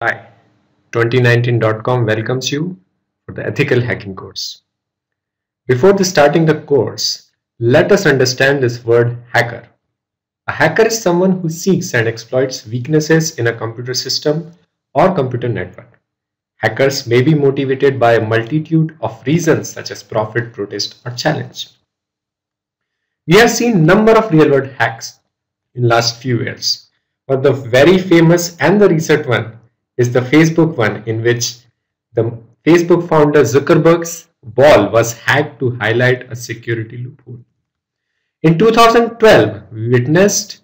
Hi, Twenty19.com welcomes you for the ethical hacking course. Before the starting the course, let us understand this word hacker. A hacker is someone who seeks and exploits weaknesses in a computer system or computer network. Hackers may be motivated by a multitude of reasons such as profit, protest or challenge. We have seen number of real world hacks in last few years, but the very famous and the recent one is the Facebook one in which the Facebook founder Zuckerberg's wall was hacked to highlight a security loophole. In 2012, we witnessed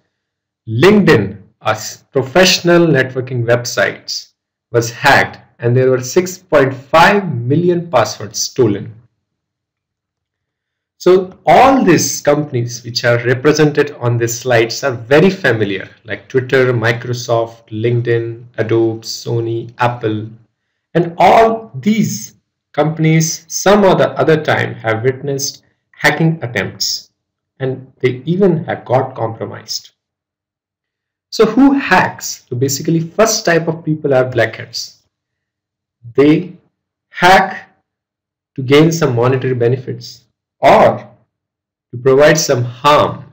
LinkedIn, a professional networking website, was hacked and there were 6.5 million passwords stolen. So all these companies which are represented on these slides are very familiar like Twitter, Microsoft, LinkedIn, Adobe, Sony, Apple and all these companies some or the other time have witnessed hacking attempts and they even have got compromised. So who hacks? So basically first type of people are black hats. They hack to gain some monetary benefits or to provide some harm.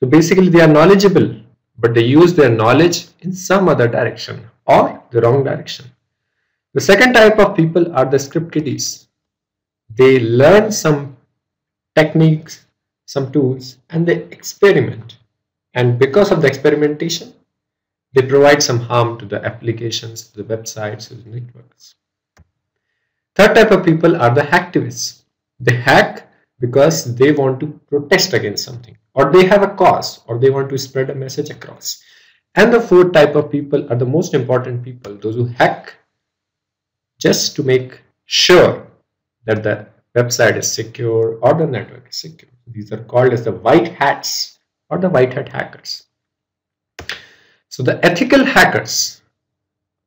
So basically they are knowledgeable but they use their knowledge in some other direction or the wrong direction. The second type of people are the script kiddies. They learn some techniques, some tools and they experiment and because of the experimentation they provide some harm to the applications, to the websites, to the networks. Third type of people are the hacktivists. They hack because they want to protest against something or they have a cause or they want to spread a message across. And the fourth type of people are the most important people, those who hack just to make sure that the website is secure or the network is secure. These are called as the white hats or the white hat hackers. So the ethical hackers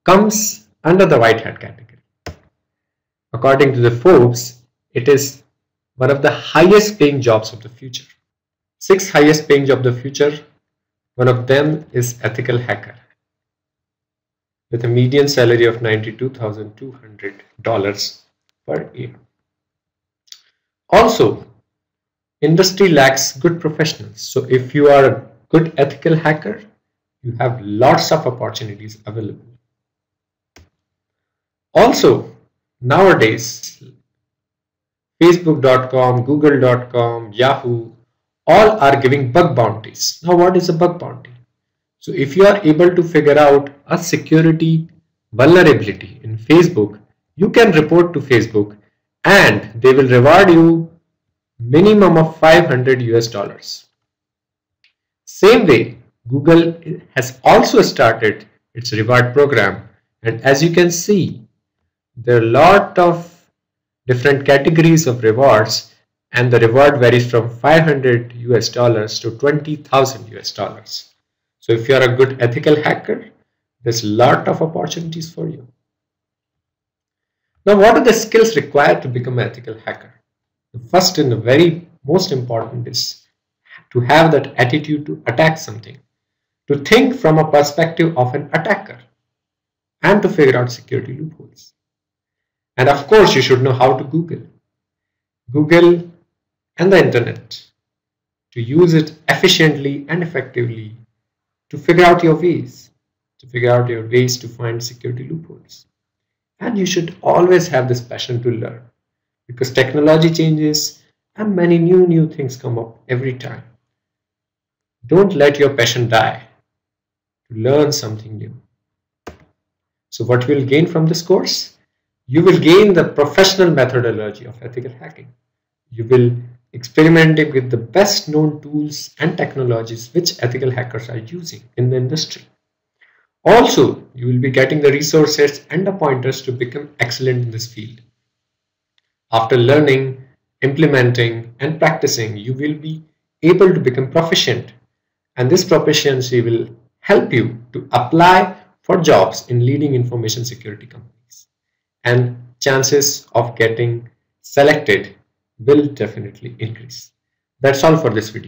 comes under the white hat category. According to the Forbes, it is one of the highest paying jobs of the future. Six highest paying job of the future, one of them is ethical hacker with a median salary of $92,200 per year. Also, industry lacks good professionals. So if you are a good ethical hacker, you have lots of opportunities available. Also, nowadays, Facebook.com, Google.com, Yahoo, all are giving bug bounties. Now, what is a bug bounty? So, if you are able to figure out a security vulnerability in Facebook, you can report to Facebook and they will reward you minimum of 500 US dollars. Same way, Google has also started its reward program and as you can see, there are a lot of different categories of rewards and the reward varies from 500 US dollars to 20,000 US dollars. So if you are a good ethical hacker, there's a lot of opportunities for you. Now what are the skills required to become an ethical hacker? The first and the very most important is to have that attitude to attack something, to think from a perspective of an attacker and to figure out security loopholes. And of course, you should know how to Google. Google and the internet to use it efficiently and effectively to figure out your ways, to figure out your ways to find security loopholes. And you should always have this passion to learn because technology changes and many new new things come up every time. Don't let your passion die to learn something new. So what will gain from this course? You will gain the professional methodology of ethical hacking. You will experiment with the best known tools and technologies which ethical hackers are using in the industry. Also, you will be getting the resources and the pointers to become excellent in this field. After learning, implementing and practicing, you will be able to become proficient and this proficiency will help you to apply for jobs in leading information security companies and chances of getting selected will definitely increase. That's all for this video.